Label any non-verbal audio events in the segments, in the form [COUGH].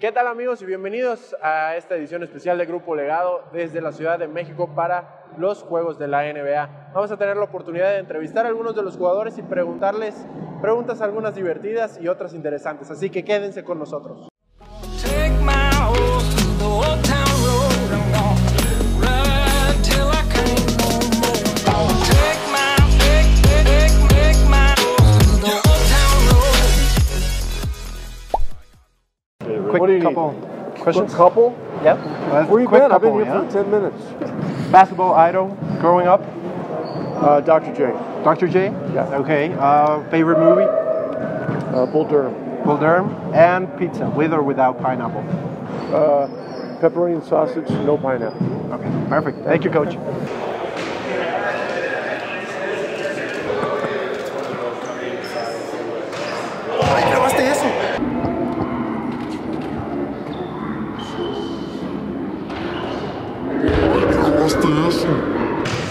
¿Qué tal amigos y bienvenidos a esta edición especial de Grupo Legado desde la Ciudad de México para los Juegos de la NBA? Vamos a tener la oportunidad de entrevistar a algunos de los jugadores y preguntarles preguntas algunas divertidas y otras interesantes, así que quédense con nosotros. Quick What do you need? couple questions. Couple? Yep. Where you quick been? I've been here yeah? for 10 minutes. Basketball idol growing up. Uh, Dr. J. Dr. J. Yeah. Okay. Uh, favorite movie. Uh, Bull Durham. Bull Durham and pizza, with or without pineapple. Uh, pepperoni and sausage, no pineapple. Okay. Perfect. Thank you, coach.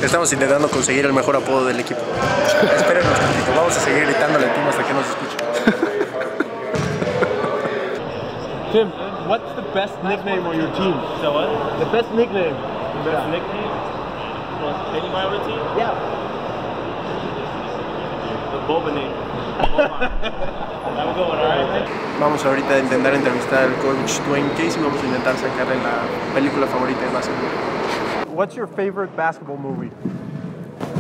Estamos intentando conseguir el mejor apodo del equipo. Espérenos tantito, vamos a seguir gritándole al team hasta que nos escuche. Tim, what's the best nickname on your team? So what? The best nickname. Best nickname? Well, anybody on the team? Yeah. The Boba name. [LAUGHS] Vamos ahorita a intentar entrevistar al coach Dwayne Casey, vamos a intentar sacarle la película favorita de básquetbol. What's your favorite basketball movie?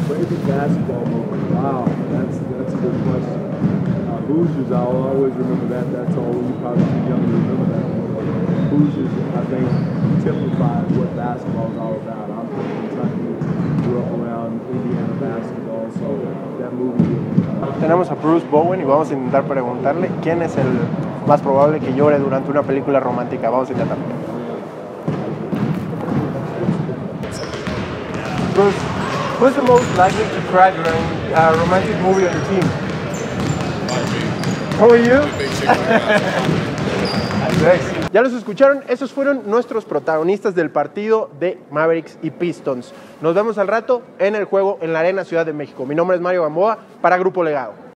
Favorite basketball movie? Wow, that's that's a good question. Uh, Hoosiers, I'll always remember that. That's all you probably too young to remember that. But Hoosiers, I think, typifies what basketball is all about. I'm from Kentucky, grew up around Indiana basketball, so that movie. Uh, Tenemos a Bruce Bowen y vamos a intentar preguntarle quién es el más probable que llore durante una película romántica. Vamos a intentarlo. Bruce, who's the most likely to cry during a romantic movie on your team? How are you? [LAUGHS] Ya los escucharon, esos fueron nuestros protagonistas del partido de Mavericks y Pistons. Nos vemos al rato en el juego en la Arena Ciudad de México. Mi nombre es Mario Gamboa para Grupo Legado.